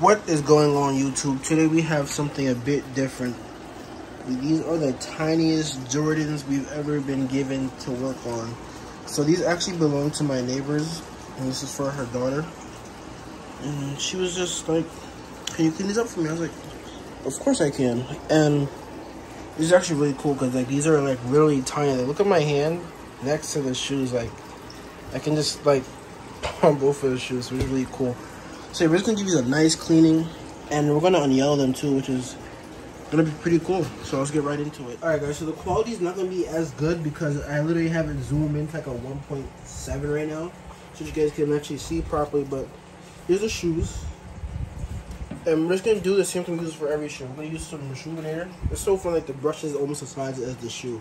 What is going on YouTube? Today we have something a bit different. These are the tiniest Jordans we've ever been given to work on. So these actually belong to my neighbors, and this is for her daughter. And she was just like, can you clean these up for me? I was like, of course I can. And these are actually really cool because like these are like really tiny. Like, look at my hand next to the shoes. Like I can just like on both of the shoes, so it's really cool. So we're just gonna give these a nice cleaning, and we're gonna unyellow them too, which is gonna be pretty cool. So let's get right into it. All right, guys. So the quality is not gonna be as good because I literally have it zoomed in to like a 1.7 right now, so you guys can actually see properly. But here's the shoes. And we're just gonna do the same thing we use for every shoe. We're gonna use some Reshoevn8r. It's so fun, like the brush is almost the size as the shoe.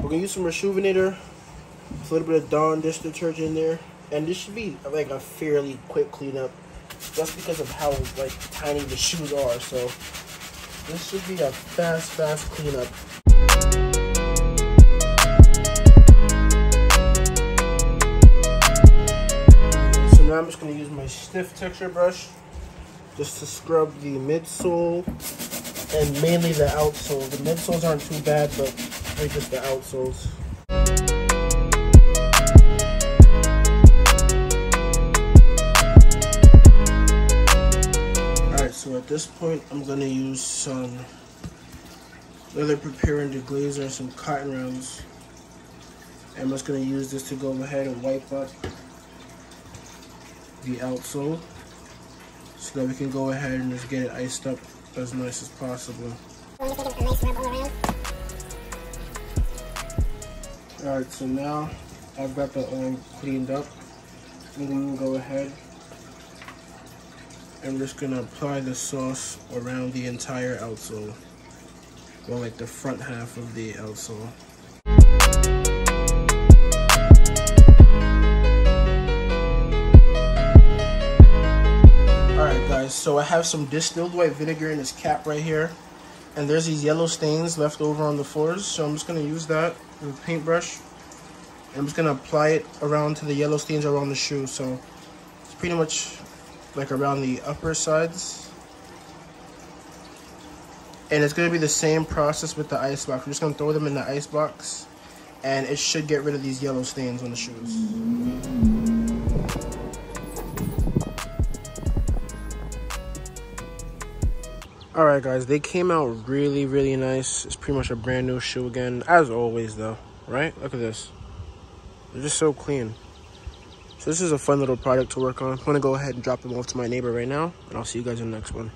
We're gonna use some Reshoevn8r, a little bit of Dawn dish detergent in there, and this should be like a fairly quick cleanup, just because of how like tiny the shoes are. So this should be a fast, fast cleanup. So now I'm just gonna use my stiff texture brush just to scrub the midsole and mainly the outsole. The midsoles aren't too bad, but they're just the outsoles. So at this point, I'm going to use some leather preparing the glazer and some cotton rounds. I'm just going to use this to go ahead and wipe up the outsole so that we can go ahead and just get it iced up as nice as possible. Alright, so now I've got the oil cleaned up. I'm going to go ahead I'm just to apply the sauce around the entire outsole. Well, like the front half of the outsole. Alright guys. So I have some distilled white vinegar in this cap right here. And there's these yellow stains left over on the floors. So I'm just to use that with a paintbrush. I'm just to apply it around to the yellow stains around the shoe. So it's pretty much like around the upper sides. And it's going to be the same process with the ice box. We're just going to throw them in the ice box. And it should get rid of these yellow stains on the shoes. Alright guys, they came out really, really nice. It's pretty much a brand new shoe again, as always though, right? Look at this. They're just so clean. So this is a fun little product to work on. I'm to go ahead and drop them off to my neighbor right now, and I'll see you guys in the next one.